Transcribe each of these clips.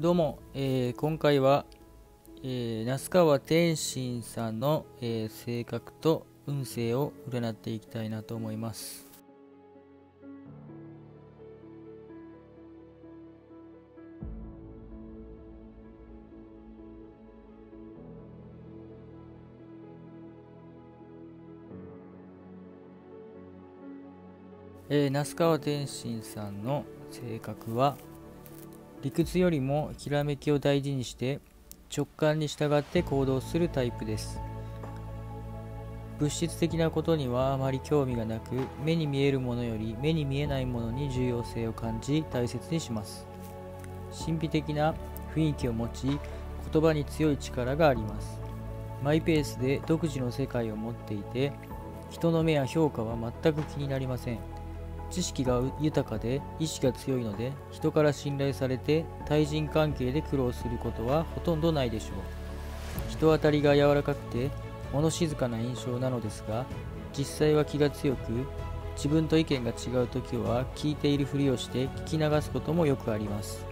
どうも、えー今回は、えー那須川天心さんの、えー性格と運勢を占っていきたいなと思います。えー那須川天心さんの性格は理屈よりもきらめきを大事にして直感に従って行動するタイプです。物質的なことにはあまり興味がなく目に見えるものより目に見えないものに重要性を感じ大切にします。神秘的な雰囲気を持ち言葉に強い力があります。マイペースで独自の世界を持っていて人の目や評価は全く気になりません。知識が豊かで意志が強いので人から信頼されて対人関係で苦労することはほとんどないでしょう。人当たりが柔らかくて物静かな印象なのですが実際は気が強く自分と意見が違う時は聞いているふりをして聞き流すこともよくあります。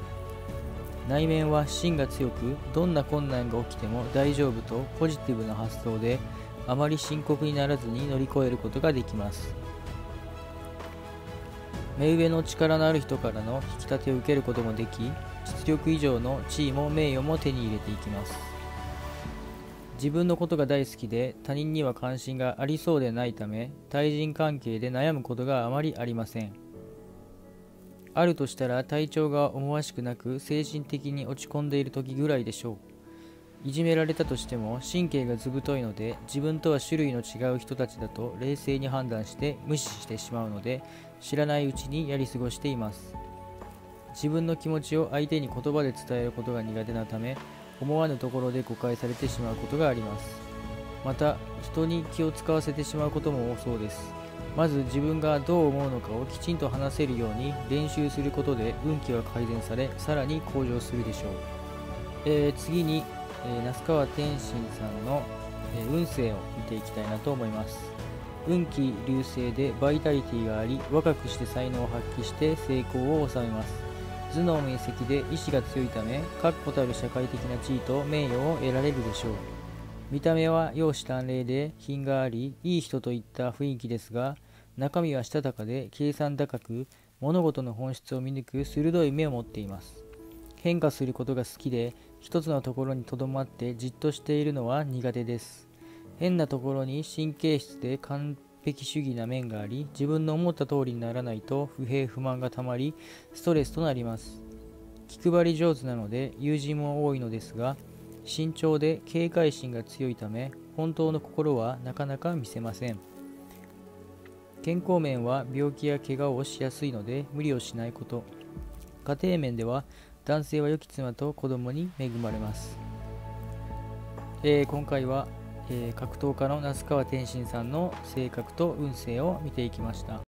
内面は芯が強くどんな困難が起きても大丈夫とポジティブな発想であまり深刻にならずに乗り越えることができます。目上の力のある人からの引き立てを受けることもでき実力以上の地位も名誉も手に入れていきます。自分のことが大好きで他人には関心がありそうでないため対人関係で悩むことがあまりありません。あるとしたら体調が思わしくなく精神的に落ち込んでいる時ぐらいでしょう。いじめられたとしても神経がずぶといので自分とは種類の違う人たちだと冷静に判断して無視してしまうので知らないうちにやり過ごしています。自分の気持ちを相手に言葉で伝えることが苦手なため思わぬところで誤解されてしまうことがあります。また人に気を使わせてしまうことも多そうです。まず自分がどう思うのかをきちんと話せるように練習することで運気は改善されさらに向上するでしょう、えー次に、え那須川天心さんの、え運勢を見ていきたいなと思います。運気流星でバイタリティがあり若くして才能を発揮して成功を収めます。頭脳明晰で意志が強いため確固たる社会的な地位と名誉を得られるでしょう。見た目は容姿端麗で品がありいい人といった雰囲気ですが中身はしたたかで計算高く物事の本質を見抜く鋭い目を持っています。変化することが好きで一つのところにとどまってじっとしているのは苦手です。変なところに神経質で完璧主義な面があり自分の思った通りにならないと不平不満がたまりストレスとなります。気配り上手なので友人も多いのですが慎重で警戒心が強いため本当の心はなかなか見せません。健康面は病気や怪我をしやすいので無理をしないこと。家庭面では男性は良き妻と子供に恵まれます、えー今回は、えー格闘家の那須川天心さんの性格と運勢を見ていきました。